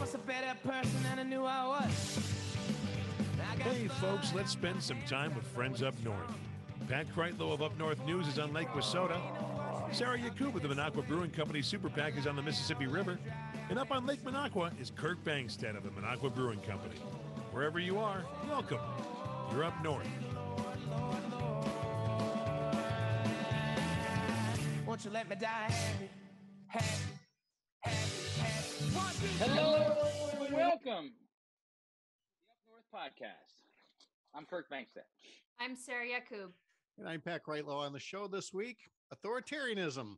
was a better person than I knew I was. Hey, folks, let's spend some time with friends up north. Pat Kreitlow of Up North News is on Lake Wissota. Sarah Yakub of the Minocqua Brewing Company Super PAC is on the Mississippi River. And up on Lake Minocqua is Kirk Bangstad of the Minocqua Brewing Company. Wherever you are, welcome. You're up north. Won't you let me die happy, Hello and welcome to the Up North Podcast. I'm Kirk Bangstad. I'm Sarah Yakub. And I'm Pat Kreitlow on the show this week. Authoritarianism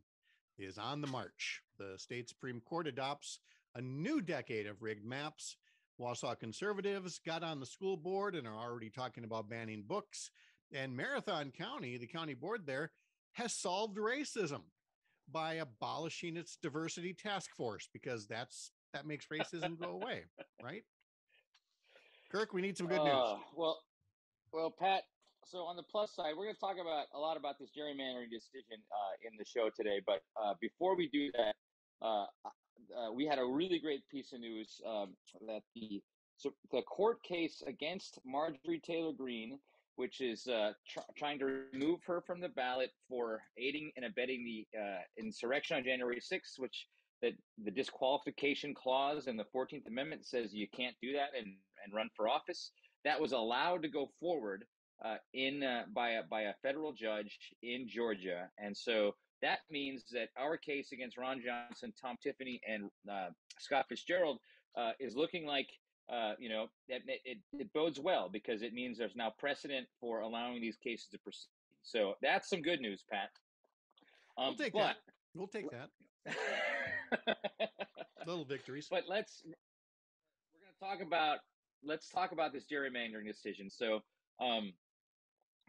is on the march. The state Supreme Court adopts a new decade of rigged maps. Wausau conservatives got on the school board and are already talking about banning books. And Marathon County, the county board there, has solved racism by abolishing its diversity task force because that's that makes racism go away, right? Kirk, we need some good news. Uh, well, well, Pat. So on the plus side, we're going to talk about a lot about this gerrymandering decision uh, in the show today. But uh, before we do that, uh, uh, we had a really great piece of news um, that the so the court case against Marjorie Taylor Greene, which is tr- trying to remove her from the ballot for aiding and abetting the insurrection on January 6th, which that the disqualification clause in the 14th Amendment says you can't do that and, and run for office. That was allowed to go forward uh, in uh, by a by a federal judge in Georgia, and so that means that our case against Ron Johnson, Tom Tiffany, and uh, Scott Fitzgerald uh, is looking like uh, you know that it, it, it bodes well because it means there's now precedent for allowing these cases to proceed. So that's some good news, Pat. Um, we'll take but, that. We'll take that. Little victories. But let's we're going to talk about let's talk about this gerrymandering decision. So, um,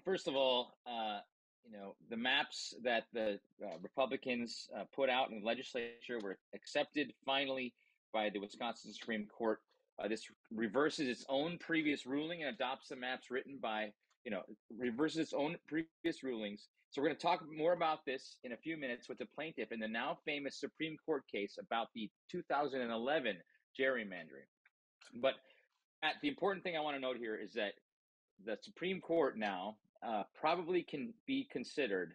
first of all, uh, you know the maps that the uh, Republicans uh, put out in the legislature were accepted finally by the Wisconsin Supreme Court. Uh, this reverses its own previous ruling and adopts the maps written by you know reverses its own previous rulings. So we're going to talk more about this in a few minutes with the plaintiff in the now famous Supreme Court case about the 2011 gerrymandering. But at, the important thing I want to note here is that the Supreme Court now uh, probably can be considered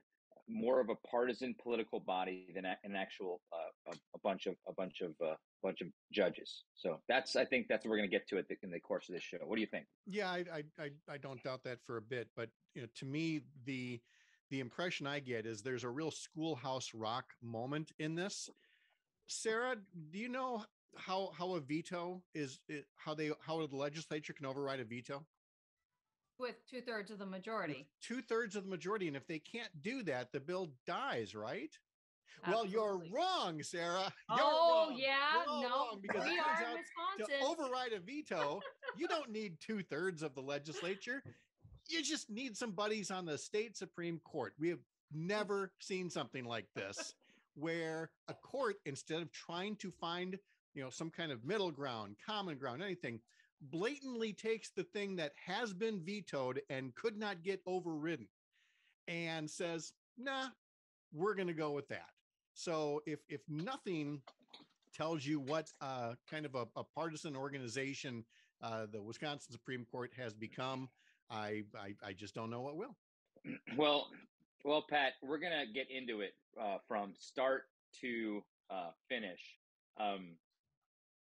more of a partisan political body than an actual uh, a, a, bunch of a bunch of uh, bunch of judges. So that's I think that's what we're going to get to it in the course of this show. What do you think? Yeah, I, I I I don't doubt that for a bit, but you know, to me the the impression I get is there's a real schoolhouse rock moment in this. Sarah, do you know how how a veto is how they how the legislature can override a veto? With two thirds of the majority. Two thirds of the majority, and if they can't do that, the bill dies, right? Absolutely. Well, you're wrong, Sarah. You're Oh wrong. yeah, no, because we are in to override a veto, you don't need two thirds of the legislature. You just need some buddies on the state Supreme Court. We have never seen something like this, where a court, instead of trying to find, you know, some kind of middle ground, common ground, anything, blatantly takes the thing that has been vetoed and could not get overridden and says, nah, we're going to go with that. So if if nothing tells you what uh, kind of a, a partisan organization uh, the Wisconsin Supreme Court has become, I, I I just don't know what will. Well, well, Pat, we're gonna get into it uh, from start to uh, finish. Um,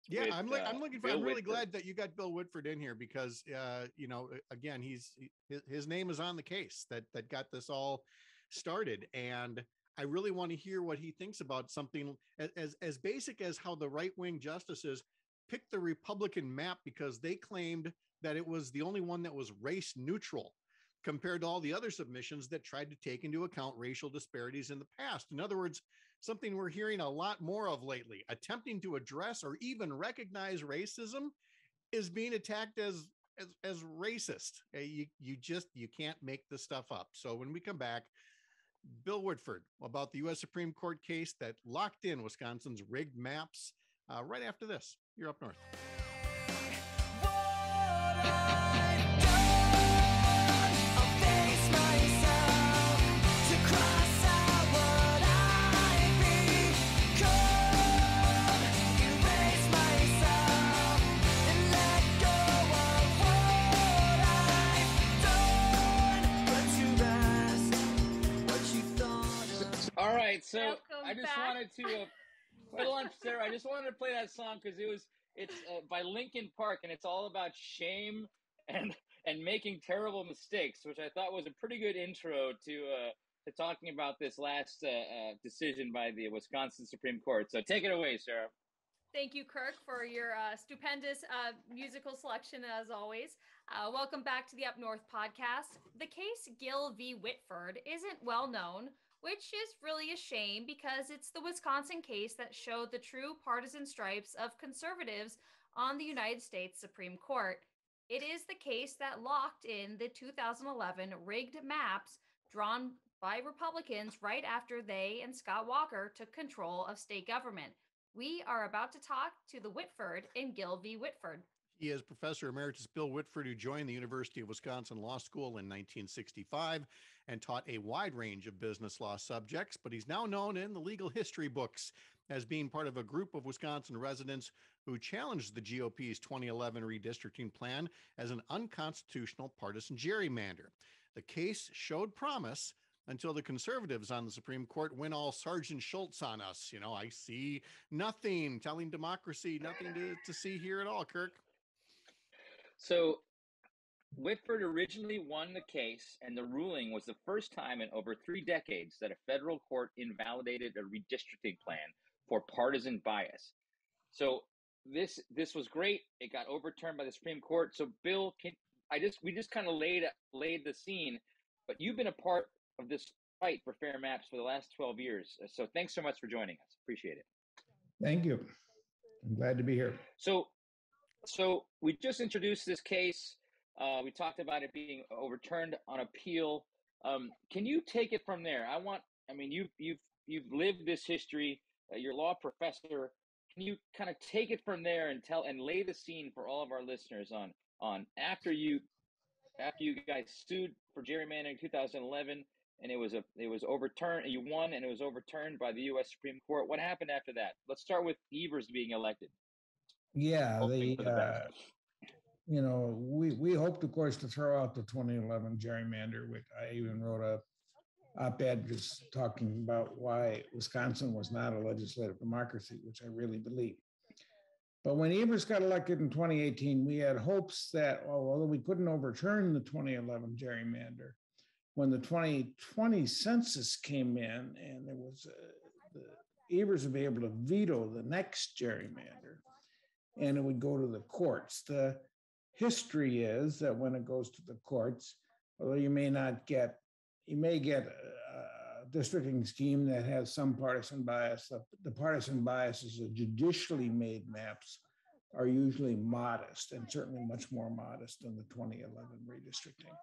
Yeah, with, I'm like I'm uh, looking for. Bill I'm really Whitford. glad that you got Bill Whitford in here because uh, you know again he's he- his, his name is on the case that that got this all started and I really want to hear what he thinks about something as as basic as how the right wing justices picked the Republican map because they claimed that it was the only one that was race neutral compared to all the other submissions that tried to take into account racial disparities in the past. In other words, something we're hearing a lot more of lately, attempting to address or even recognize racism is being attacked as as, as racist. Uh, You you just you can't make this stuff up. So when we come back, Bill Whitford about the U.S. Supreme Court case that locked in Wisconsin's rigged maps. Uh, right after this, you're up north. So Welcome I just back. wanted to uh, hold on, Sarah. I just wanted to play that song because it was it's uh, by Linkin Park and it's all about shame and and making terrible mistakes, which I thought was a pretty good intro to uh, to talking about this last uh, uh, decision by the Wisconsin Supreme Court. So take it away, Sarah. Thank you, Kirk, for your uh, stupendous uh, musical selection as always. Uh, welcome back to the Up North podcast. The case Gill v. Whitford isn't well known, which is really a shame because it's the Wisconsin case that showed the true partisan stripes of conservatives on the United States Supreme Court. It is the case that locked in the 2011 rigged maps drawn by Republicans right after they and Scott Walker took control of state government. We are about to talk to the Whitford in Gill v. Whitford. He is Professor Emeritus Bill Whitford, who joined the University of Wisconsin Law School in 1965 and taught a wide range of business law subjects. But he's now known in the legal history books as being part of a group of Wisconsin residents who challenged the GOP's 2011 redistricting plan as an unconstitutional partisan gerrymander. The case showed promise until the conservatives on the Supreme Court went all Sergeant Schultz on us. You know, I see nothing, telling democracy nothing to, to see here at all, Kirk. So Whitford originally won the case, and the ruling was the first time in over three decades that a federal court invalidated a redistricting plan for partisan bias. So this this was great. It got overturned by the Supreme Court. So Bill, can I just we just kind of laid laid the scene, but you've been a part of this fight for fair maps for the last 12 years. So thanks so much for joining us. Appreciate it. Thank you. I'm glad to be here. So, so we just introduced this case. Uh, we talked about it being overturned on appeal. Um, can you take it from there? I want. I mean, you've you've you've lived this history. Uh, you're a law professor. Can you kind of take it from there and tell and lay the scene for all of our listeners on on after you after you guys sued for gerrymandering in 2011 and it was a it was overturned and you won and it was overturned by the US Supreme Court what happened after that let's start with Evers being elected Yeah, the the uh. You know we we hoped, of course, to throw out the 2011 gerrymander. Which I even wrote a op-ed just talking about why Wisconsin was not a legislative democracy, which I really believe. But when Evers got elected in 2018, we had hopes that although we couldn't overturn the 2011 gerrymander, when the 2020 census came in and there was uh, the Evers would be able to veto the next gerrymander and it would go to the courts. The history is that when it goes to the courts, although you may not get, you may get a districting scheme that has some partisan bias. The, the partisan biases of judicially made maps are usually modest and certainly much more modest than the 2011 redistricting.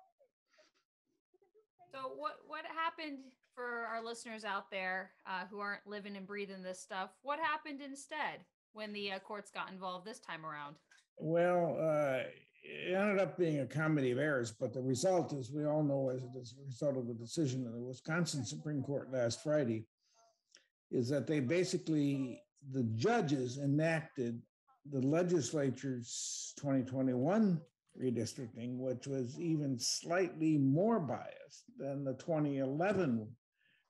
So, what what happened for our listeners out there uh, who aren't living and breathing this stuff? What happened instead when the uh, courts got involved this time around? Well, uh, it ended up being a comedy of errors, but the result, as we all know, as a result of the decision of the Wisconsin Supreme Court last Friday, is that they basically, the judges enacted the legislature's 2021 redistricting, which was even slightly more biased than the 2011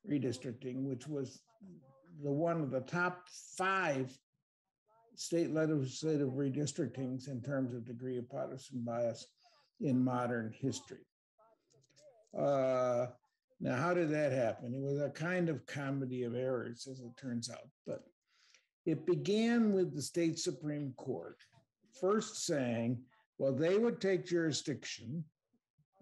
redistricting, which was the one of the top five state legislative redistrictings in terms of degree of partisan bias in modern history. Uh, now, how did that happen? It was a kind of comedy of errors, as it turns out. But it began with the state Supreme Court first saying, well, they would take jurisdiction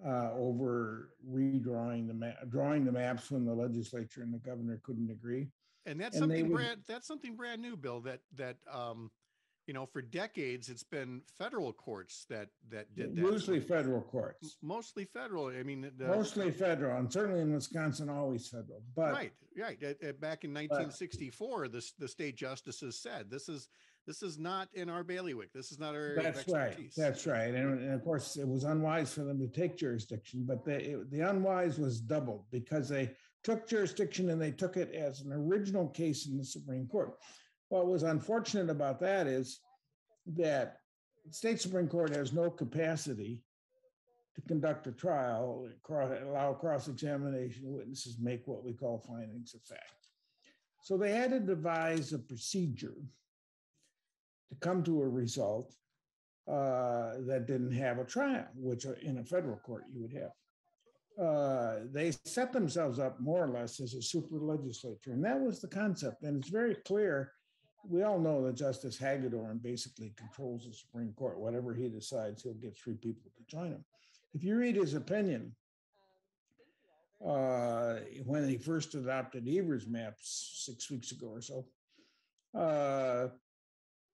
uh, over redrawing the drawing the maps when the legislature and the governor couldn't agree. And that's And something would- brand that's something brand new, Bill, that that um you know for decades it's been federal courts that that did that. mostly federal courts, mostly federal. I mean the, mostly federal, and certainly in Wisconsin, always federal. But right, right. Back in 1964, the the state justices said this is this is not in our bailiwick. This is not our That's right. That's right. And, and of course, it was unwise for them to take jurisdiction, but the, it- the unwise was doubled because they took jurisdiction and they took it as an original case in the Supreme Court. What was unfortunate about that is that the state Supreme Court has no capacity to conduct a trial, allow cross-examination, witnesses make what we call findings of fact. So they had to devise a procedure to come to a result uh, that didn't have a trial, which in a federal court you would have. Uh, they set themselves up more or less as a super legislature, and that was the concept. And it's very clear. We all know that Justice Hagedorn basically controls the Supreme Court. Whatever he decides, he'll get three people to join him. If you read his opinion, uh, when he first adopted Evers maps six weeks ago or so, uh,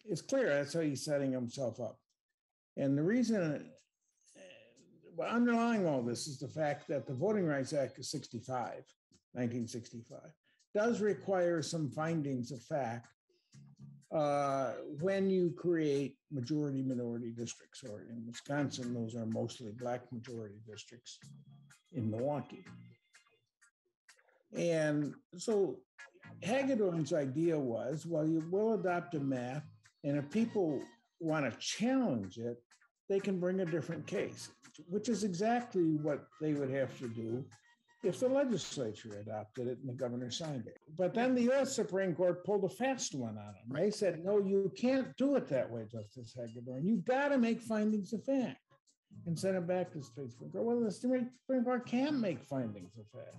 it's clear that's how he's setting himself up. And the reason uh, underlying all this is the fact that the Voting Rights Act of 65, 1965, does require some findings of fact uh, when you create majority minority districts, or in Wisconsin, those are mostly black majority districts in Milwaukee. And so Hagedorn's idea was well, you will adopt a map, and if people want to challenge it, they can bring a different case, which is exactly what they would have to do if the legislature adopted it and the governor signed it. But then the US Supreme Court pulled a fast one on them. They said, no, you can't do it that way, Justice Hagedorn. You've got to make findings of fact and send it back to the state Supreme Court. Well, the Supreme Court can make findings of fact.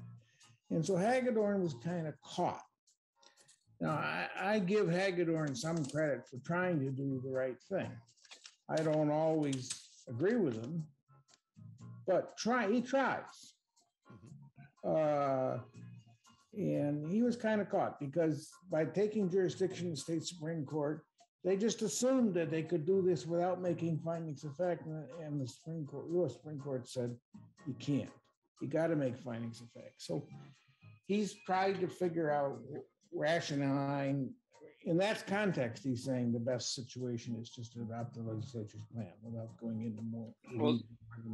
And so Hagedorn was kind of caught. Now, I, I give Hagedorn some credit for trying to do the right thing. I don't always agree with him, but try he tries. Uh, and he was kind of caught because by taking jurisdiction in the state Supreme Court, they just assumed that they could do this without making findings of fact. And the Supreme Court, U.S. Supreme Court said, you can't. You got to make findings of fact. So he's tried to figure out rationale. In that context, he's saying the best situation is just to adopt the legislature's plan without going into more. Well,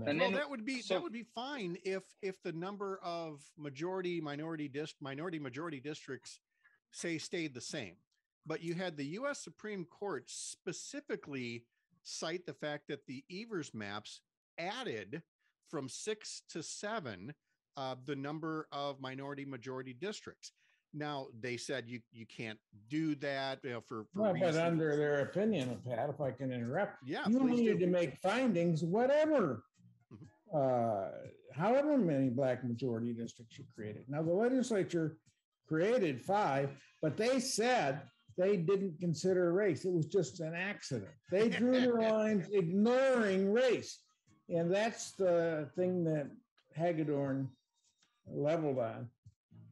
and well, that would be so, that would be fine if if the number of majority minority dist minority majority districts say stayed the same. But you had the U.S. Supreme Court specifically cite the fact that the Evers maps added from six to seven uh, the number of minority majority districts. Now they said you you can't do that you know, for, for well, but under their opinion, Pat, if I can interrupt, yeah, you needed do. to make findings, whatever, mm-hmm. uh, however many black majority districts you created. Now the legislature created five, but they said they didn't consider race. It was just an accident. They drew their lines ignoring race. And that's the thing that Hagedorn leveled on.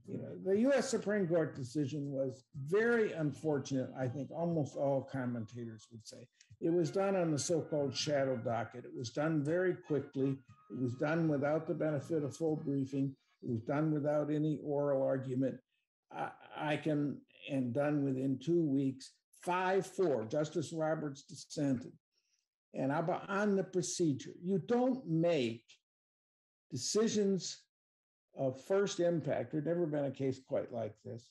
You know, the US Supreme Court decision was very unfortunate, I think almost all commentators would say. It was done on the so called shadow docket. It was done very quickly. It was done without the benefit of full briefing. It was done without any oral argument. I, I can, and done within two weeks, 5 4. Justice Roberts dissented. And on the procedure, you don't make decisions of first impact, there's never been a case quite like this,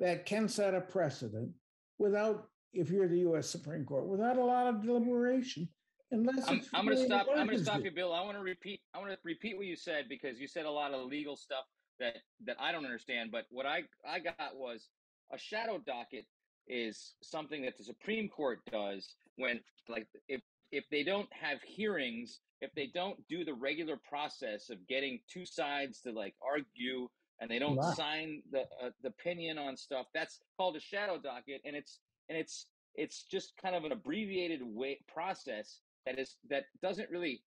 that can set a precedent without, if you're the US Supreme Court, without a lot of deliberation. Unless I'm, I'm going to stop. I'm going to stop you, Bill. I want to repeat. I want to repeat what you said because you said a lot of legal stuff that that I don't understand. But what I I got was a shadow docket is something that the Supreme Court does when, like, if if they don't have hearings, if they don't do the regular process of getting two sides to like argue and they don't wow. sign the uh, the opinion on stuff, that's called a shadow docket, and it's and it's it's just kind of an abbreviated way process that is that doesn't really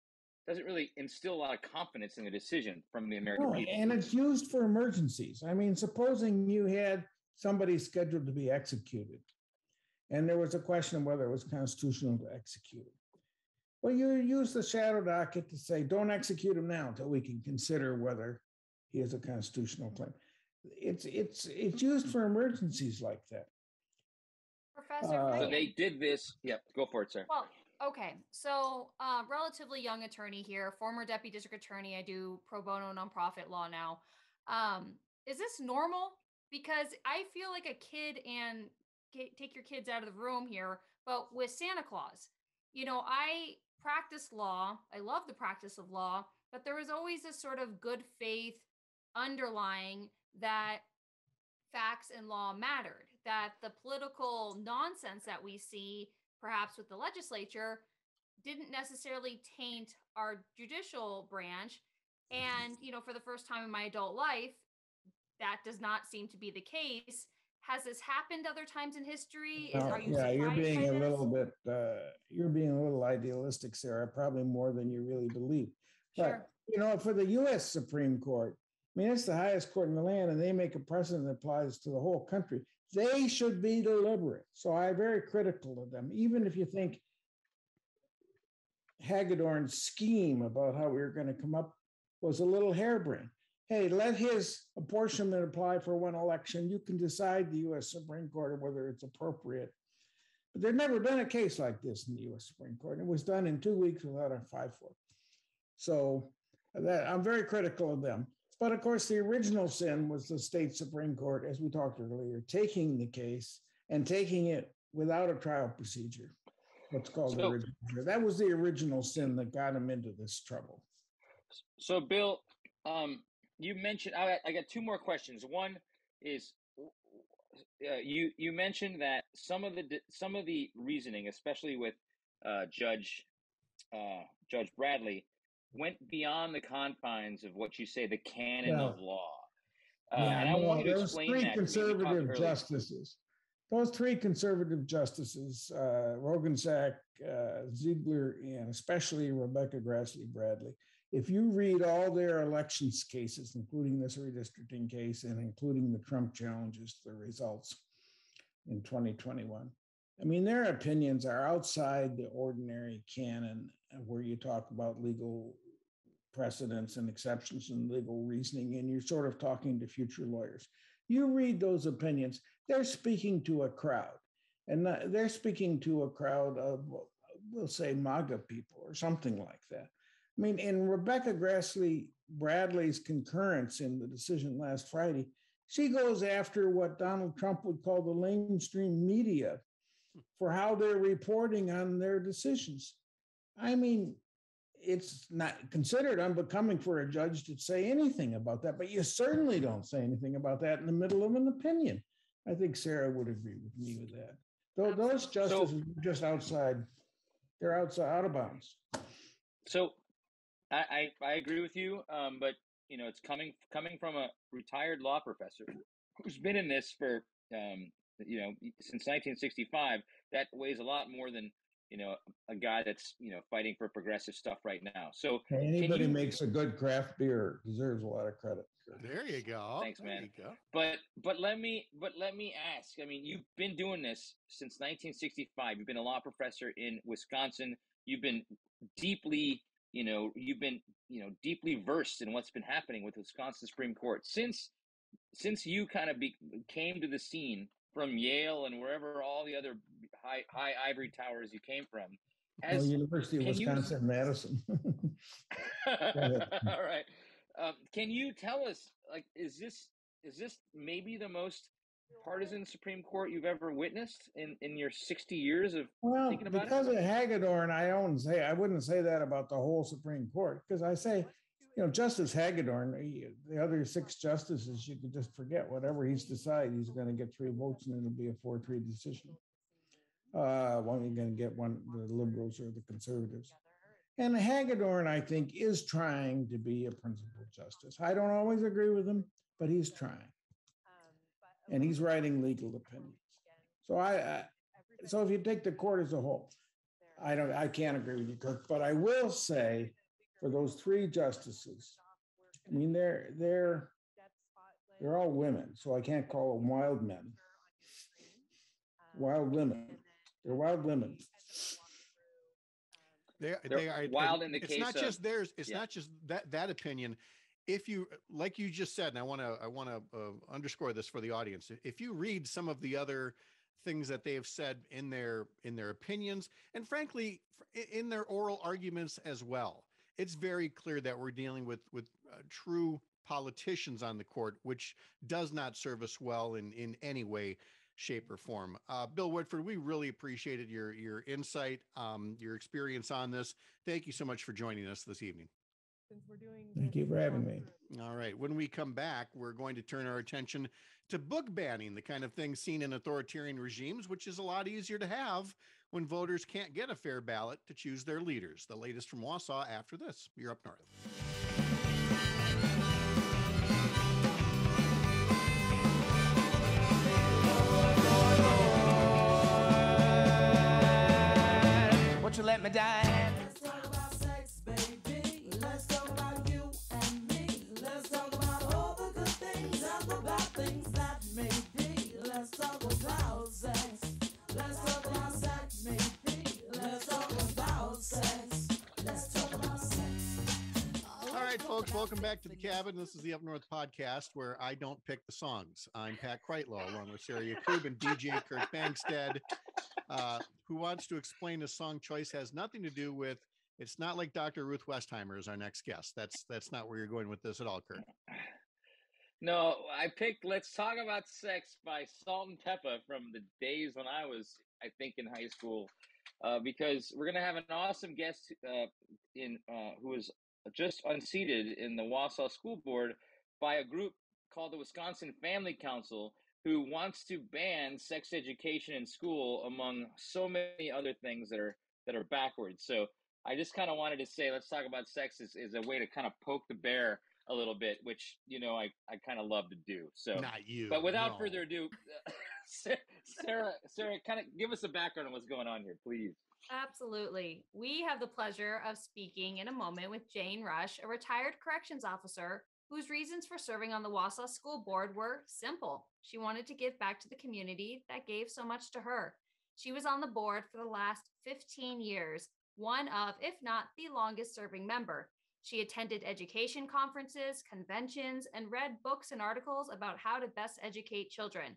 doesn't really instill a lot of confidence in the decision from the American no, people. And it's used for emergencies. I mean, supposing you had somebody scheduled to be executed, and there was a question of whether it was constitutional to execute. Well, you use the shadow docket to say, don't execute him now until we can consider whether he has a constitutional claim. It's it's it's used for emergencies like that. Professor, uh, so they did this. Yep, go for it, sir. Well, okay. So, uh, relatively young attorney here, former deputy district attorney. I do pro bono nonprofit law now. Um, is this normal? Because I feel like a kid and take your kids out of the room here, but with Santa Claus, you know, I practice law. I love the practice of law, but there was always this sort of good faith underlying that facts and law mattered, that the political nonsense that we see, perhaps with the legislature, didn't necessarily taint our judicial branch. And, you know, for the first time in my adult life, that does not seem to be the case. Has this happened other times in history? Is, you yeah, you're being a little bit, uh, you're being a little idealistic, Sarah, probably more than you really believe. But, Sure. you know, for the US Supreme Court, I mean, it's the highest court in the land and they make a precedent that applies to the whole country. They should be deliberate. So I'm very critical of them, even if you think Hagedorn's scheme about how we were going to come up was a little harebrained. Hey, let his apportionment apply for one election. You can decide the US Supreme Court whether it's appropriate. But there'd never been a case like this in the US Supreme Court. It was done in two weeks without a 5 4. So that I'm very critical of them. But of course, the original sin was the state Supreme Court, as we talked earlier, taking the case and taking it without a trial procedure. What's called So- original. That was the original sin that got him into this trouble. So, Bill, um, you mentioned I, I got two more questions. One is uh, you you mentioned that some of the some of the reasoning, especially with uh, Judge uh, Judge Bradley, went beyond the confines of what you say the canon of law. Uh, Yeah, and I no, want you to explain three that. to me. We talked conservative justices. Those three conservative justices, uh, Roggensack, uh, Ziegler, and especially Rebecca Grassl Bradley. If you read all their elections cases, including this redistricting case and including the Trump challenges to the results in 2021, I mean, their opinions are outside the ordinary canon where you talk about legal precedents and exceptions and legal reasoning, and you're sort of talking to future lawyers. You read those opinions, they're speaking to a crowd, and they're speaking to a crowd of, we'll say, MAGA people or something like that. I mean, in Rebecca Grassl Bradley's concurrence in the decision last Friday, she goes after what Donald Trump would call the mainstream media for how they're reporting on their decisions. I mean, it's not considered unbecoming for a judge to say anything about that, but you certainly don't say anything about that in the middle of an opinion. I think Sarah would agree with me with that. Tho- Those justices are just outside, they're outside, out of bounds. So, I, I I agree with you, um, but you know, it's coming coming from a retired law professor who's been in this for um, you know since 1965. That weighs a lot more than you know a guy that's you know fighting for progressive stuff right now. So, Anybody you- makes a good craft beer deserves a lot of credit. There you go. Thanks, There man. you go. but but let me but let me ask. I mean, you've been doing this since 1965. You've been a law professor in Wisconsin. You've been deeply, you know, you've been you know deeply versed in what's been happening with Wisconsin Supreme Court since since you kind of be, came to the scene from Yale and wherever all the other high high ivory towers you came from. Well, University of can you- Wisconsin, Madison. All right. Um, can you tell us, like, is this is this maybe the most partisan Supreme Court you've ever witnessed in in your sixty years of? Well, thinking about it? because of Hagedorn, I don't say I wouldn't say that about the whole Supreme Court because I say, you know, Justice Hagedorn, he- the other six justices, you could just forget whatever he's decided. He's going to get three votes and it'll be a four-three decision. Uh, one you're going to get one the liberals or the conservatives. And Hagedorn, I think, is trying to be a principled justice. I don't always agree with him, but he's trying, and he's writing legal opinions. So I, I so if you take the court as a whole, I don't, I can't agree with you, Kirk, but I will say for those three justices, I mean, they're, they're, they're all women, so I can't call them wild men. Wild women. They're wild women. They, They're they are wild in the it's case not of- just theirs. It's yeah. not just that that opinion. If you like you just said, and I want to I want to uh, underscore this for the audience. If you read some of the other things that they have said in their in their opinions, and frankly in their oral arguments as well, it's very clear that we're dealing with with uh, true politicians on the court, which does not serve us well in in any way shape or form. Uh, Bill Whitford, we really appreciated your your insight, um, your experience on this. Thank you so much for joining us this evening. Thank you for having me. All right. When we come back, we're going to turn our attention to book banning, the kind of thing seen in authoritarian regimes, which is a lot easier to have when voters can't get a fair ballot to choose their leaders. The latest from Wausau after this. You're up north. Won't you let me die? Folks, welcome back to the cabin. This is the Up North podcast where I don't pick the songs. I'm Pat Kreitlow along with Sarah Yakub and DJ Kurt Bangstad. Uh, who wants to explain a song choice has nothing to do with it's not like Dr. Ruth Westheimer is our next guest. That's that's not where you're going with this at all, Kurt. No, I picked "Let's Talk About Sex" by Salt-N-Pepa from the days when I was, I think, in high school, uh, because we're gonna have an awesome guest uh, in uh, who is just unseated in the Wausau School Board by a group called the Wisconsin Family Council, who wants to ban sex education in school, among so many other things that are that are backwards. So I just kind of wanted to say, let's talk about sex is, is a way to kind of poke the bear a little bit, which you know I, I kind of love to do. So, Not you. but without no. further ado, Sarah, Sarah, kind of give us a background on what's going on here, please. Absolutely. We have the pleasure of speaking in a moment with Jane Rush, a retired corrections officer whose reasons for serving on the Wausau School Board were simple. She wanted to give back to the community that gave so much to her. She was on the board for the last 15 years, one of, if not the longest serving member. She attended education conferences, conventions, and read books and articles about how to best educate children.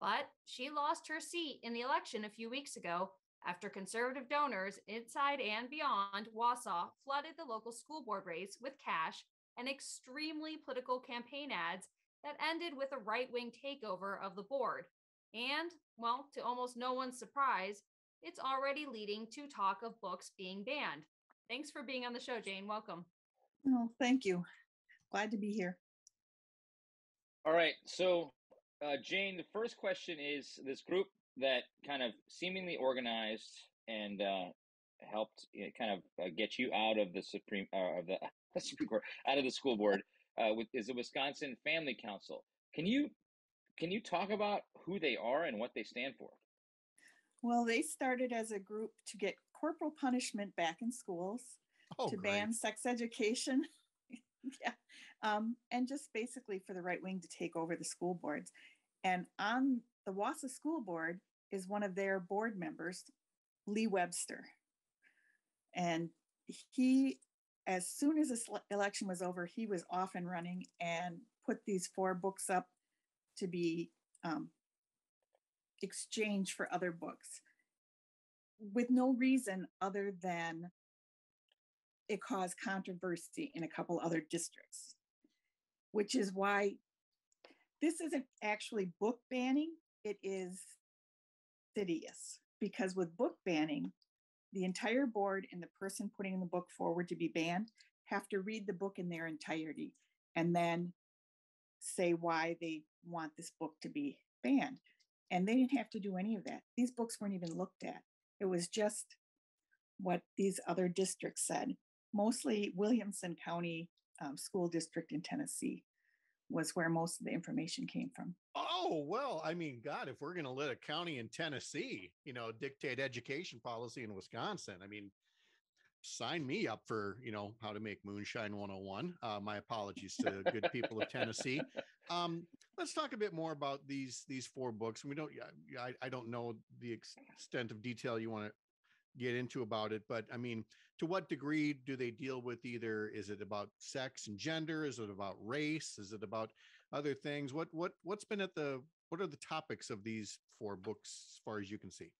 But she lost her seat in the election a few weeks ago after conservative donors inside and beyond Wausau flooded the local school board race with cash and extremely political campaign ads that ended with a right wing takeover of the board. And, well, to almost no one's surprise, it's already leading to talk of books being banned. Thanks for being on the show, Jane. Welcome. Oh, thank you. Glad to be here. All right. So, uh, Jane, the first question is this group that kind of seemingly organized and uh, helped you know, kind of uh, get you out of the Supreme uh, of the Supreme Court, out of the school board, uh, with, is the Wisconsin Family Council. Can you can you talk about who they are and what they stand for? Well, they started as a group to get corporal punishment back in schools, Oh, to great. ban sex education. yeah. Um, and just basically for the right wing to take over the school boards. And on the Wausau School Board is one of their board members, Lee Webster. And he, as soon as this election was over, he was off and running and put these four books up to be um, exchanged for other books with no reason other than it caused controversy in a couple other districts, which is why this isn't actually book banning, it is insidious. Because with book banning, the entire board and the person putting the book forward to be banned have to read the book in their entirety and then say why they want this book to be banned. And they didn't have to do any of that. These books weren't even looked at. It was just what these other districts said. Mostly Williamson County um, School District in Tennessee was where most of the information came from. Oh, well, I mean, God, if we're going to let a county in Tennessee, you know, dictate education policy in Wisconsin, I mean, sign me up for, you know, how to make moonshine 101. Uh, my apologies to the good people of Tennessee. Um, let's talk a bit more about these these four books. We don't, I, I don't know the extent of detail you want to get into about it, but I mean, to what degree do they deal with either? Is it about sex and gender? Is it about race? Is it about other things? What what what's been at the what are the topics of these four books as far as you can see?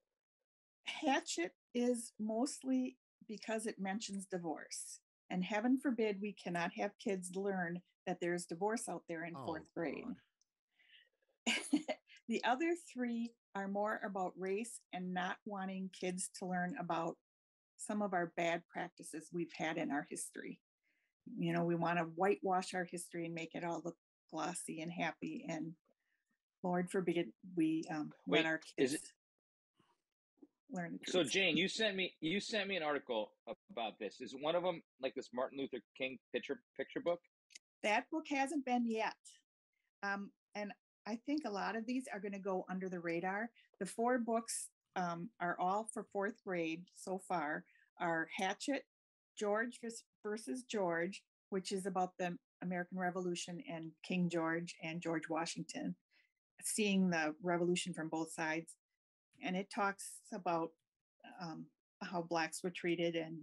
Hatchet is mostly because it mentions divorce. And heaven forbid we cannot have kids learn that there's divorce out there in Oh, fourth grade. The other three are more about race and not wanting kids to learn about some of our bad practices we've had in our history. You know, we want to whitewash our history and make it all look glossy and happy. And Lord forbid we um, Wait, let our is kids it- learn So. Jane, you sent me you sent me an article about this. Is one of them like this Martin Luther King picture picture book? that book hasn't been yet. Um, and I think a lot of these are going to go under the radar. The four books um, are all for fourth grade so far are Hatchet, George versus George, which is about the American Revolution and King George and George Washington, seeing the revolution from both sides. And it talks about um, how blacks were treated and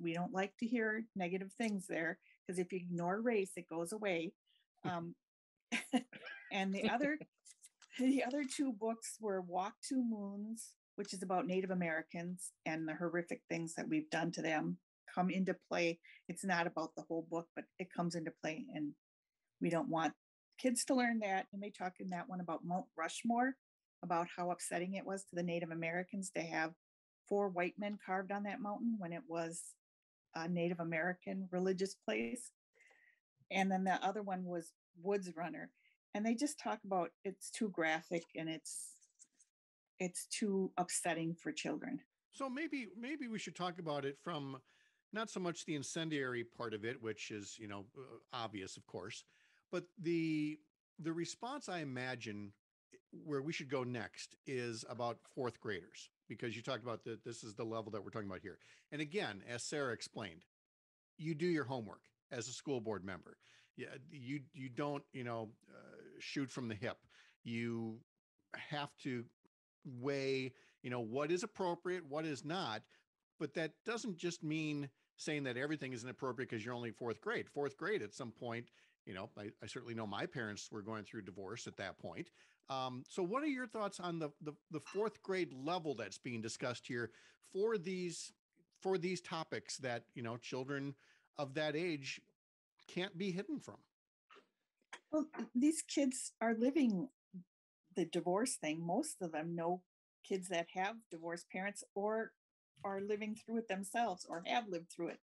we don't like to hear negative things there because if you ignore race, it goes away. Um, and the other, the other two books were Walk Two Moons, which is about Native Americans and the horrific things that we've done to them, come into play. It's not about the whole book, but it comes into play, and we don't want kids to learn that. And they talk in that one about Mount Rushmore, about how upsetting it was to the Native Americans to have four white men carved on that mountain when it was a Native American religious place. And then the other one was Woods Runner. And they just talk about it's too graphic and it's it's too upsetting for children. So maybe maybe we should talk about it from not so much the incendiary part of it, which is you know uh, obvious, of course, but the the response I imagine eh, where we should go next is about fourth graders because you talked about that this is the level that we're talking about here. And again, as Sarah explained, you do your homework as a school board member. Yeah, you you don't you know uh, shoot from the hip. You have to weigh you know what is appropriate, what is not. But that doesn't just mean saying that everything is inappropriate because you're only fourth grade. Fourth grade at some point, you know, I, I certainly know my parents were going through divorce at that point. Um, so, what are your thoughts on the, the the fourth grade level that's being discussed here for these for these topics that you know children of that age can't be hidden from? Well, these kids are living the divorce thing. Most of them know kids that have divorced parents or are living through it themselves or have lived through it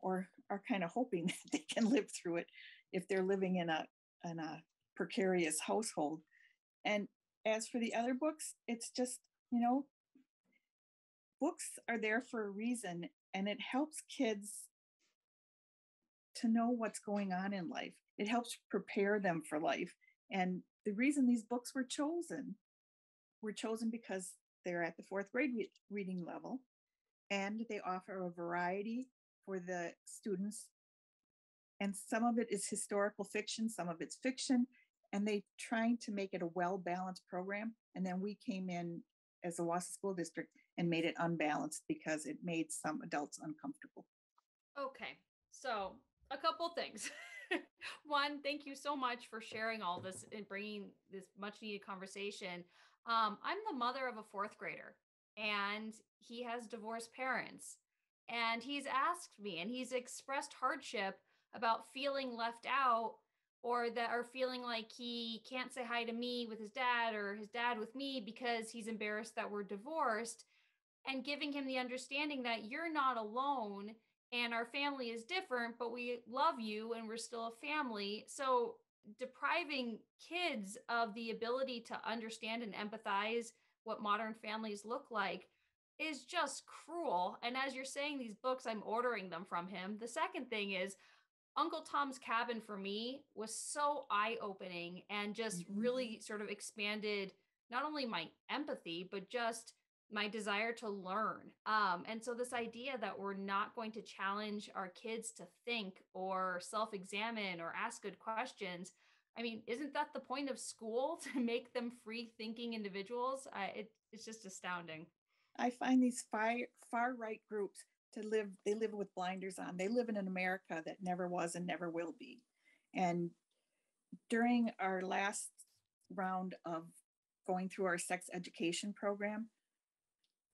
or are kind of hoping that they can live through it if they're living in a in a precarious household. And as for the other books, it's just, you know, books are there for a reason and it helps kids to know what's going on in life. It helps prepare them for life. And the reason these books were chosen were chosen because they're at the fourth grade re- reading level and they offer a variety for the students. And some of it is historical fiction, some of it's fiction, and they trying to make it a well balanced program. And then we came in as the Wausau School District and made it unbalanced because it made some adults uncomfortable. Okay, so a couple things. One, thank you so much for sharing all this and bringing this much needed conversation. Um, I'm the mother of a fourth grader, and he has divorced parents. And he's asked me, and he's expressed hardship about feeling left out or that are feeling like he can't say hi to me with his dad or his dad with me because he's embarrassed that we're divorced and giving him the understanding that you're not alone and our family is different, but we love you and we're still a family. So, depriving kids of the ability to understand and empathize what modern families look like is just cruel. And as you're saying these books, I'm ordering them from him. The second thing is Uncle Tom's Cabin for me was so eye opening and just Mhm. really sort of expanded not only my empathy, but just my desire to learn. Um, and so, this idea that we're not going to challenge our kids to think or self examine or ask good questions. I mean, isn't that the point of school to make them free thinking individuals? I, it, it's just astounding. I find these far far right groups to live they live with blinders on. They live in an America that never was and never will be. And during our last round of going through our sex education program,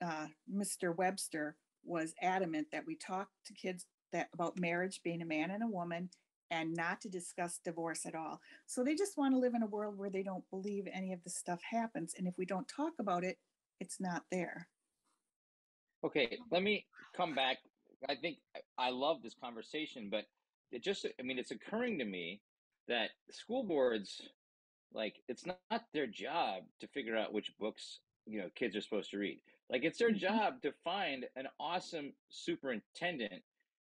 uh, Mr. Webster was adamant that we talk to kids that about marriage being a man and a woman and not to discuss divorce at all. So they just want to live in a world where they don't believe any of this stuff happens. And if we don't talk about it, it's not there. Okay, let me come back. I think I love this conversation, but it just, I mean, it's occurring to me that school boards like it's not, not their job to figure out which books you know kids are supposed to read. Like it's their Mhm. job to find an awesome superintendent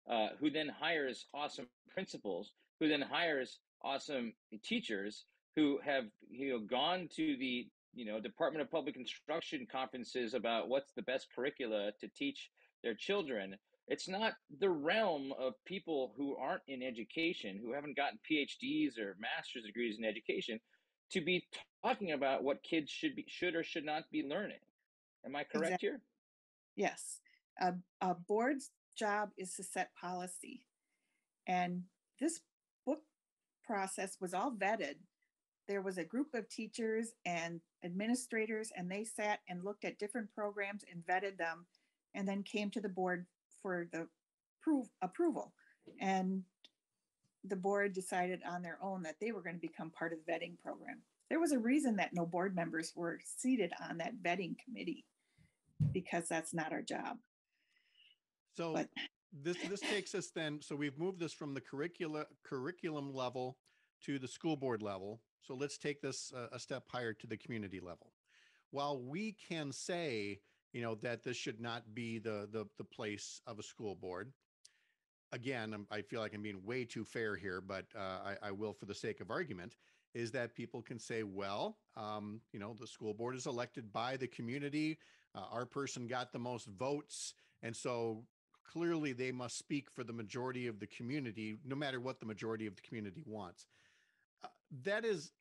uh, who then hires awesome principals, who then hires awesome teachers who have you know gone to the you know Department of Public Instruction conferences about what's the best curricula to teach their children. It's not the realm of people who aren't in education, who haven't gotten PhDs or master's degrees in education, to be talking about what kids should be should or should not be learning. Am I correct Exact- here? Yes. A, a board's job is to set policy. And this book process was all vetted. There was a group of teachers and administrators, and they sat and looked at different programs and vetted them, and then came to the board for the proof approval. And the board decided on their own that they were going to become part of the vetting program. There was a reason that no board members were seated on that vetting committee because that's not our job. So But- this this takes us then. So we've moved this from the curricula curriculum level to the school board level. So let's take this uh, a step higher to the community level. While we can say, you know, that this should not be the the the place of a school board. Again, I feel like I'm being way too fair here, but uh, I, I will, for the sake of argument, is that people can say, well, um, you know, the school board is elected by the community. Uh, our person got the most votes, and so clearly they must speak for the majority of the community, no matter what the majority of the community wants. Uh, that is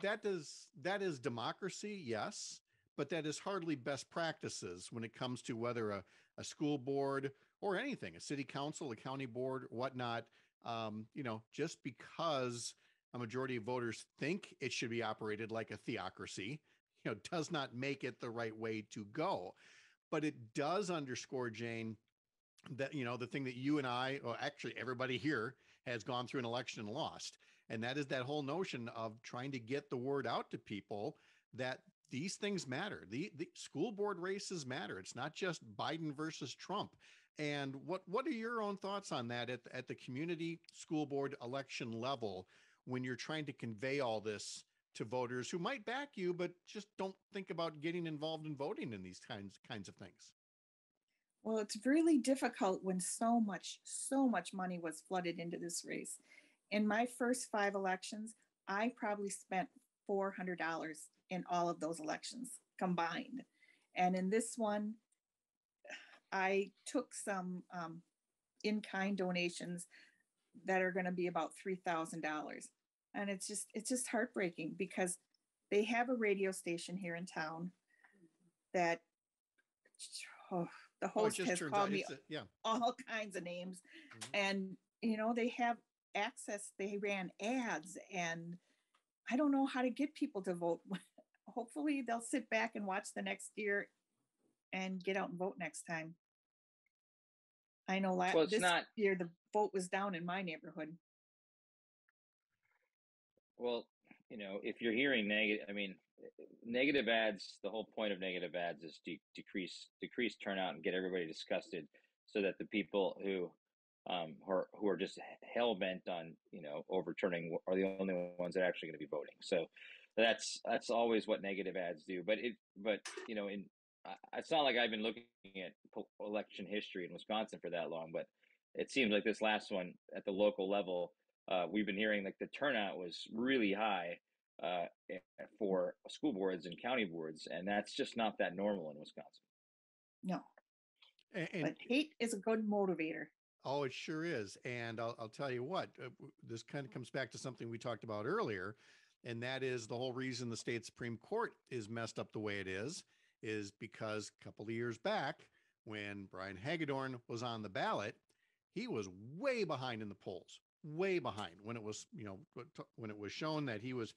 that is that is democracy, yes, but that is hardly best practices when it comes to whether a, a school board or anything, a city council, a county board, whatnot. Um, you know, just because a majority of voters think it should be operated like a theocracy, you know, does not make it the right way to go. But it does underscore, Jane, that you know the thing that you and I, or actually everybody here, has gone through an election and lost, and that is that whole notion of trying to get the word out to people that these things matter. The the school board races matter. It's not just Biden versus Trump. And what what are your own thoughts on that at at the community school board election level when you're trying to convey all this to voters who might back you but just don't think about getting involved in voting in these kinds kinds of things? Well, it's really difficult when so much, so much money was flooded into this race. In my first five elections, I probably spent $400 in all of those elections combined. And in this one, I took some um, in kind donations that are going to be about $3,000. And it's just, it's just heartbreaking because they have a radio station here in town that oh, the Oh, host just has called me a- yeah. all kinds of names Mhm. and you know they have access they ran ads and i don't know how to get people to vote hopefully they'll sit back and watch the next year and get out and vote next time i know last Well, this not- year the vote was down in my neighborhood Well, you know, if you're hearing negative, I mean, negative ads. The whole point of negative ads is to decrease decrease turnout and get everybody disgusted, so that the people who um, who are who are just hell bent on you know overturning are the only ones that are actually going to be voting. So that's that's always what negative ads do. But it but you know in I- it's not like I've been looking at po- election history in Wisconsin for that long, but it seems like this last one at the local level uh, we've been hearing like the turnout was really high uh, eh, for school boards and county boards, and that's just not that normal in Wisconsin. no A- And, but hate is a good motivator Oh, it sure is. And I'll, I'll tell you what, uh, this kind of comes back to something we talked about earlier. And that is the whole reason the state Supreme Court is messed up the way it is, is because a couple of years back, when Brian Hagedorn was on the ballot, he was way behind in the polls, way behind when it was, you know, when it was shown that he was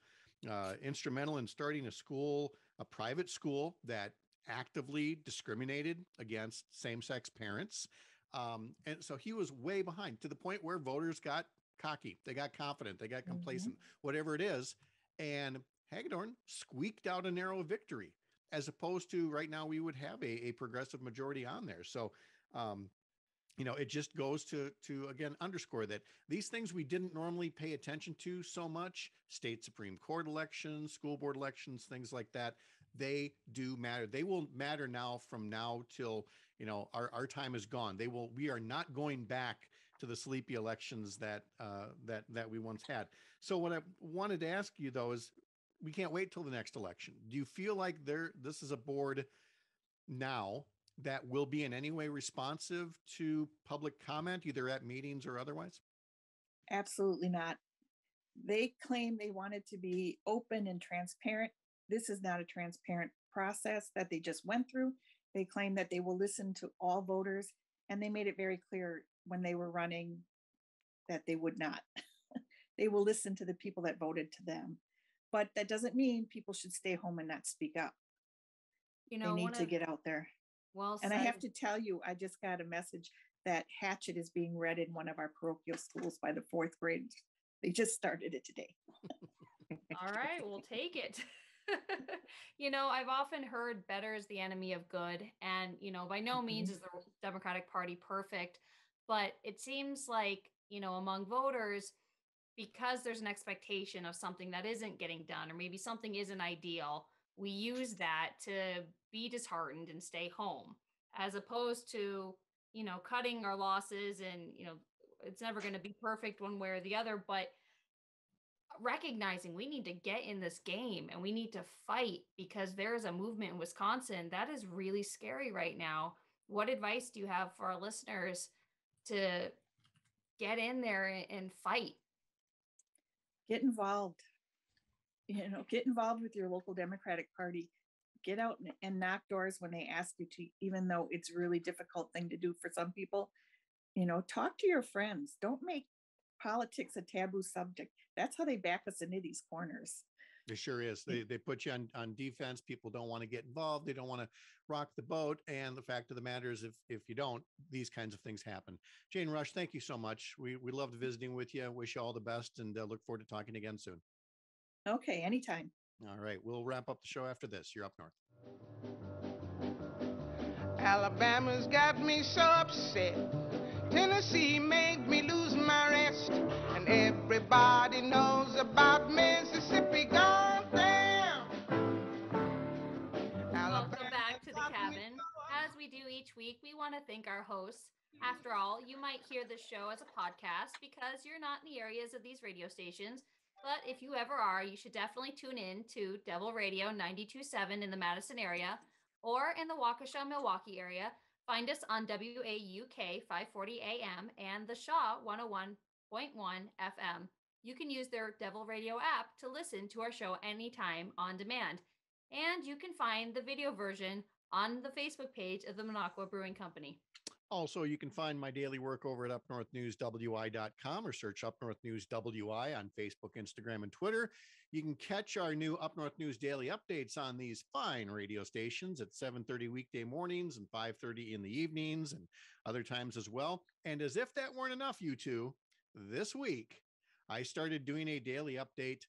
uh, instrumental in starting a school, a private school that actively discriminated against same sex parents. Um, and so he was way behind to the point where voters got cocky, they got confident, they got Mhm. complacent, whatever it is. And Hagedorn squeaked out a narrow victory, as opposed to right now we would have a, a progressive majority on there. So um, you know, it just goes to to again underscore that these things we didn't normally pay attention to so much, state supreme court elections, school board elections, things like that, they do matter. They will matter now from now till, you know, our, our time is gone. They will we are not going back to the sleepy elections that uh that that we once had. So what I wanted to ask you though is we can't wait till the next election. Do you feel like there this is a board now that will be in any way responsive to public comment, either at meetings or otherwise? Absolutely not. They claim they wanted to be open and transparent. This is not a transparent process that they just went through. They claim that they will listen to all voters, and they made it very clear when they were running that they would not. they will listen to the people that voted to them. But that doesn't mean people should stay home and not speak up. You know, they need to of- get out there. well And I have to tell you, I just got a message that Hatchet is being read in one of our parochial schools by the fourth grade. They just started it today. All right, we'll take it. you know, I've often heard better is the enemy of good. And, you know, by no means mm-hmm. is the Democratic Party perfect, but it seems like, you know, among voters, because there's an expectation of something that isn't getting done, or maybe something isn't ideal, we use that to be disheartened and stay home, as opposed to, you know, cutting our losses and, you know, it's never going to be perfect one way or the other, but recognizing we need to get in this game and we need to fight because there is a movement in Wisconsin that is really scary right now. What advice do you have for our listeners to get in there and fight? Get involved. You know, get involved with your local Democratic Party. Get out and, knock doors when they ask you to, even though it's a really difficult thing to do for some people. You know, talk to your friends. Don't make politics a taboo subject. That's how they back us into these corners. It sure is. They they put you on, on defense. People don't want to get involved. They don't want to rock the boat. And the fact of the matter is, if if you don't, these kinds of things happen. Jane Rush, thank you so much. We we loved visiting with you. Wish you all the best, and uh, look forward to talking again soon. Okay, anytime. All right, we'll wrap up the show after this. You're up north. Alabama's got me so upset. Tennessee made me lose my rest. And everybody knows about Mississippi each week, we want to thank our hosts. After all, you might hear this show as a podcast because you're not in the areas of these radio stations. But if you ever are, you should definitely tune in to Devil Radio 927 in the Madison area or in the Waukesha, Milwaukee area. Find us on WAUK 540 AM and the Shaw 101.1 FM. You can use their Devil Radio app to listen to our show anytime on demand. And you can find the video version on the Facebook page of the Minocqua Brewing Company. Also, you can find my daily work over at upnorthnewswi.com or search Up North News WI on Facebook, Instagram, and Twitter. You can catch our new Up North News daily updates on these fine radio stations at 7:30 weekday mornings and 5:30 in the evenings and other times as well. And as if that weren't enough, you two, this week I started doing a daily update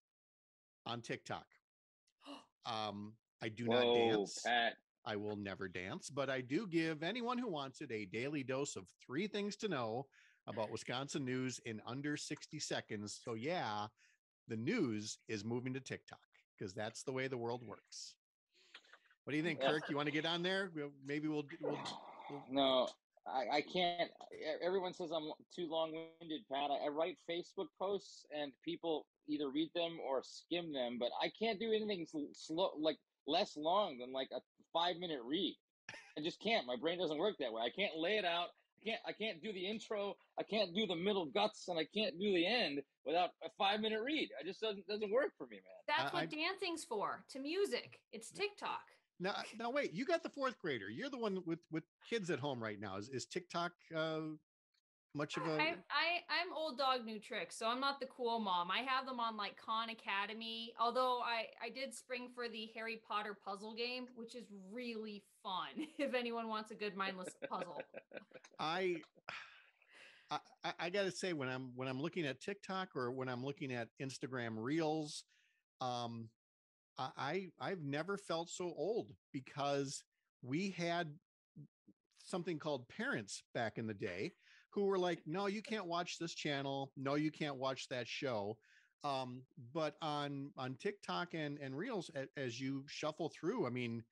on TikTok. Um, I do not dance. Pat. I will never dance, but I do give anyone who wants it a daily dose of three things to know about Wisconsin news in under 60 seconds. So, yeah, the news is moving to TikTok because that's the way the world works. What do you think, Kirk? You want to get on there? Maybe we'll, we'll, we'll No, I, I can't. e- Everyone says I'm too long-winded, Pat. I, I write Facebook posts and people either read them or skim them, but I can't do anything slow, like less long than like a five-minute read. I just can't. My brain doesn't work that way. I can't lay it out. I can't. I can't do the intro. I can't do the middle guts, and I can't do the end without a five-minute read. I just doesn't doesn't work for me, man. That's I- what dancing's for to music. It's TikTok. Now, now wait, you got the fourth grader. You're the one with, with kids at home right now. Is, is TikTok uh, much of a, I, I I'm old dog new tricks, so I'm not the cool mom. I have them on like Khan Academy. Although I I did spring for the Harry Potter puzzle game, which is really fun. If anyone wants a good mindless puzzle, I, I I- I gotta say when I'm when I'm looking at TikTok or when I'm looking at Instagram Reels, um, I I've never felt so old because we had something called parents back in the day who were like, no, you can't watch this channel. No, you can't watch that show. Um, but on on TikTok and and Reels, a- as you shuffle through, I mean,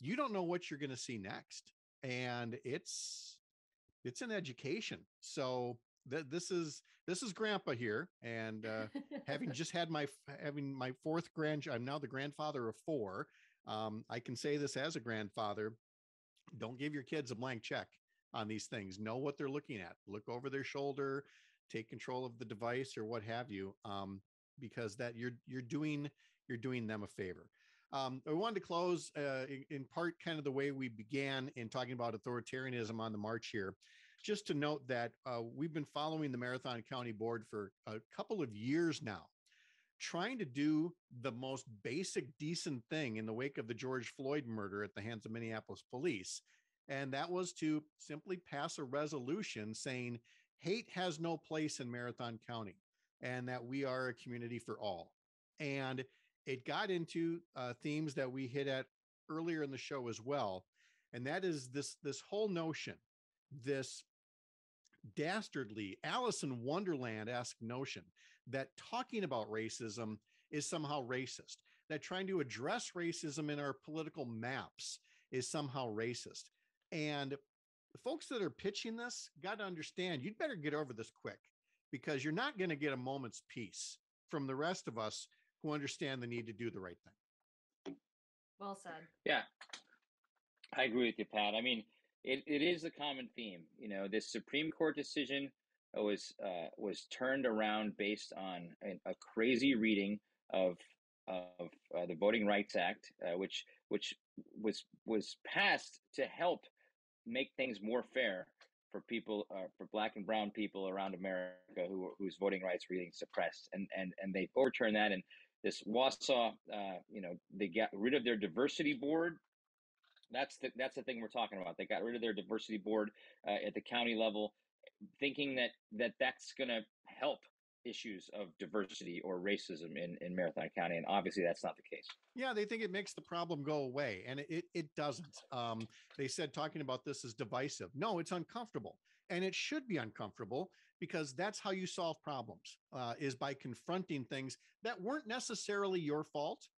you don't know what you're going to see next, and it's it's an education. So th- this is this is Grandpa here, and uh, having just had my having my fourth grand, I'm now the grandfather of four. Um, I can say this as a grandfather. Don't give your kids a blank check on these things. Know what they're looking at. Look over their shoulder. Take control of the device or what have you, um, because that you're you're doing you're doing them a favor. Um, I wanted to close uh, in, in part kind of the way we began in talking about authoritarianism on the march here. Just to note that uh, we've been following the Marathon County Board for a couple of years now, trying to do the most basic, decent thing in the wake of the George Floyd murder at the hands of Minneapolis police. And that was to simply pass a resolution saying hate has no place in Marathon County and that we are a community for all. And it got into uh, themes that we hit at earlier in the show as well. And that is this this whole notion, this dastardly Alice in Wonderland-esque notion that talking about racism is somehow racist, that trying to address racism in our political maps is somehow racist. And the folks that are pitching this got to understand you'd better get over this quick because you're not going to get a moment's peace from the rest of us who understand the need to do the right thing. well said. Yeah, I agree with you, Pat. I mean, it, it is a common theme. You know, this Supreme Court decision was uh, was turned around based on a, a crazy reading of of uh, the Voting Rights Act, uh, which which was was passed to help make things more fair for people, uh, for Black and Brown people around America who whose voting rights were being suppressed, and and and they overturned that. And this Wausau, uh, you know, they got rid of their diversity board. That's the that's the thing we're talking about. They got rid of their diversity board uh, at the county level, thinking that that that's going to help issues of diversity or racism in, in Marathon County. And obviously that's not the case. Yeah, they think it makes the problem go away, and it it, doesn't. Um, they said talking about this is divisive. No, it's uncomfortable, and it should be uncomfortable because that's how you solve problems uh, is by confronting things that weren't necessarily your fault,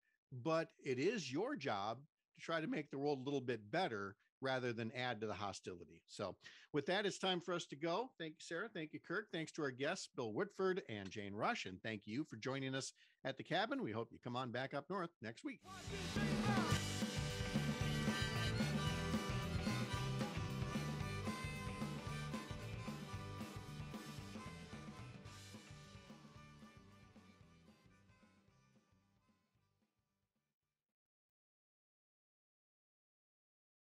but it is your job try to make the world a little bit better rather than add to the hostility. So, with that, it's time for us to go. Thank you, Sarah. Thank you, Kirk. Thanks to our guests, Bill Whitford and Jane Rush. And thank you for joining us at the cabin. We hope you come on back up north next week.